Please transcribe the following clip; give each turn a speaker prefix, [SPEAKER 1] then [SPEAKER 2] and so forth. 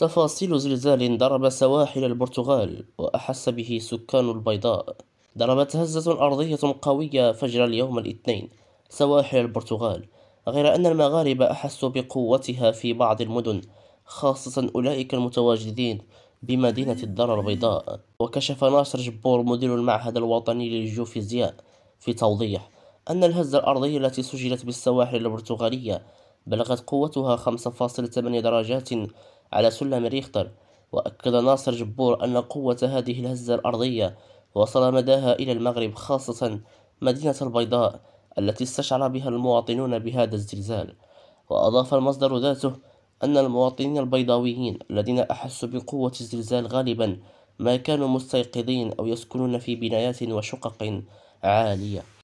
[SPEAKER 1] تفاصيل زلزال ضرب سواحل البرتغال وأحس به سكان البيضاء. ضربت هزة أرضية قوية فجر اليوم الاثنين سواحل البرتغال غير أن المغاربة أحسوا بقوتها في بعض المدن خاصة أولئك المتواجدين بمدينة الدار البيضاء. وكشف ناصر جبور مدير المعهد الوطني للجيوفيزياء في توضيح أن الهزة الأرضية التي سجلت بالسواحل البرتغالية بلغت قوتها 5.8 درجات على سلم ريختر وأكد ناصر جبور أن قوة هذه الهزة الأرضية وصل مداها إلى المغرب خاصة مدينة البيضاء التي استشعر بها المواطنون بهذا الزلزال. وأضاف المصدر ذاته أن المواطنين البيضاويين الذين أحسوا بقوة الزلزال غالبا ما كانوا مستيقظين أو يسكنون في بنايات وشقق عالية.